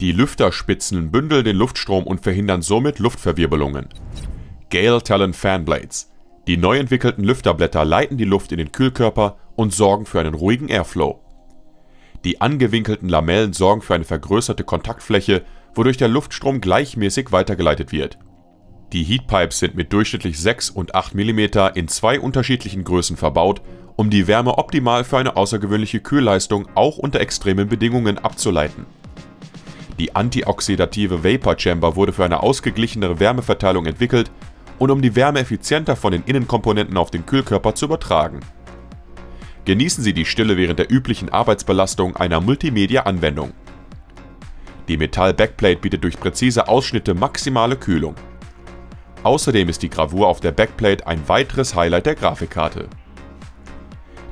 Die Lüfterspitzen bündeln den Luftstrom und verhindern somit Luftverwirbelungen. Gale Talon Fanblades. Die neu entwickelten Lüfterblätter leiten die Luft in den Kühlkörper und sorgen für einen ruhigen Airflow. Die angewinkelten Lamellen sorgen für eine vergrößerte Kontaktfläche, wodurch der Luftstrom gleichmäßig weitergeleitet wird. Die Heatpipes sind mit durchschnittlich 6 und 8 mm in zwei unterschiedlichen Größen verbaut, um die Wärme optimal für eine außergewöhnliche Kühlleistung auch unter extremen Bedingungen abzuleiten. Die antioxidative Vapor Chamber wurde für eine ausgeglichenere Wärmeverteilung entwickelt und um die Wärme effizienter von den Innenkomponenten auf den Kühlkörper zu übertragen. Genießen Sie die Stille während der üblichen Arbeitsbelastung einer Multimedia-Anwendung. Die Metall-Backplate bietet durch präzise Ausschnitte maximale Kühlung. Außerdem ist die Gravur auf der Backplate ein weiteres Highlight der Grafikkarte.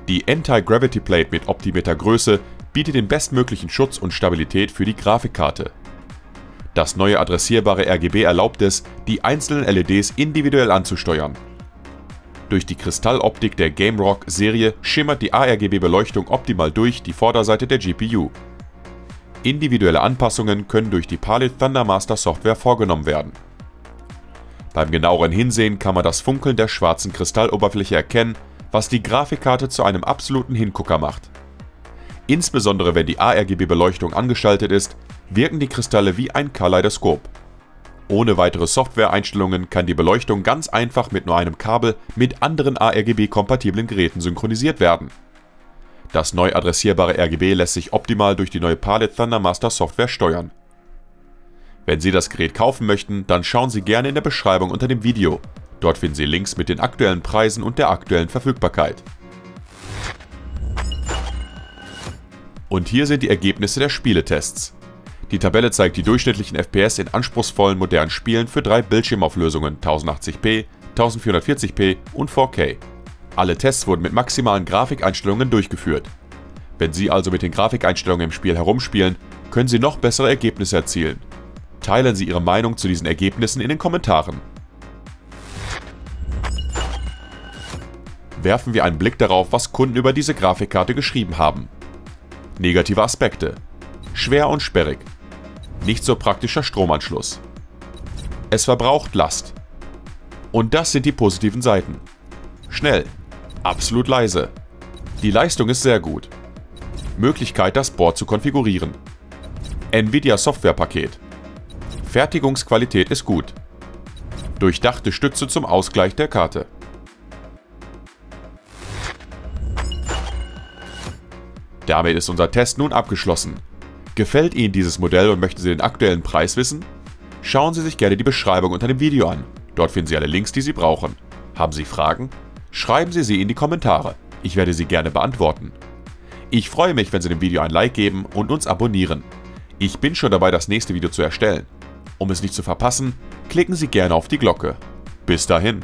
Die Anti-Gravity Plate mit optimierter Größe bietet den bestmöglichen Schutz und Stabilität für die Grafikkarte. Das neue adressierbare RGB erlaubt es, die einzelnen LEDs individuell anzusteuern. Durch die Kristalloptik der GameRock-Serie schimmert die ARGB-Beleuchtung optimal durch die Vorderseite der GPU. Individuelle Anpassungen können durch die Palit Thundermaster Software vorgenommen werden. Beim genaueren Hinsehen kann man das Funkeln der schwarzen Kristalloberfläche erkennen, was die Grafikkarte zu einem absoluten Hingucker macht. Insbesondere wenn die ARGB-Beleuchtung angeschaltet ist, wirken die Kristalle wie ein Kaleidoskop. Ohne weitere Software-Einstellungen kann die Beleuchtung ganz einfach mit nur einem Kabel mit anderen ARGB-kompatiblen Geräten synchronisiert werden. Das neu adressierbare RGB lässt sich optimal durch die neue Palit Thundermaster Software steuern. Wenn Sie das Gerät kaufen möchten, dann schauen Sie gerne in der Beschreibung unter dem Video. Dort finden Sie Links mit den aktuellen Preisen und der aktuellen Verfügbarkeit. Und hier sind die Ergebnisse der Spieletests. Die Tabelle zeigt die durchschnittlichen FPS in anspruchsvollen modernen Spielen für drei Bildschirmauflösungen 1080p, 1440p und 4K. Alle Tests wurden mit maximalen Grafikeinstellungen durchgeführt. Wenn Sie also mit den Grafikeinstellungen im Spiel herumspielen, können Sie noch bessere Ergebnisse erzielen. Teilen Sie Ihre Meinung zu diesen Ergebnissen in den Kommentaren. Werfen wir einen Blick darauf, was Kunden über diese Grafikkarte geschrieben haben. Negative Aspekte. Schwer und sperrig, nicht so praktischer Stromanschluss. Es verbraucht Last. Und das sind die positiven Seiten. Schnell, absolut leise. Die Leistung ist sehr gut. Möglichkeit, das Board zu konfigurieren. Nvidia Softwarepaket. Fertigungsqualität ist gut. Durchdachte Stütze zum Ausgleich der Karte. Damit ist unser Test nun abgeschlossen. Gefällt Ihnen dieses Modell und möchten Sie den aktuellen Preis wissen? Schauen Sie sich gerne die Beschreibung unter dem Video an. Dort finden Sie alle Links, die Sie brauchen. Haben Sie Fragen? Schreiben Sie sie in die Kommentare. Ich werde sie gerne beantworten. Ich freue mich, wenn Sie dem Video ein Like geben und uns abonnieren. Ich bin schon dabei, das nächste Video zu erstellen. Um es nicht zu verpassen, klicken Sie gerne auf die Glocke. Bis dahin.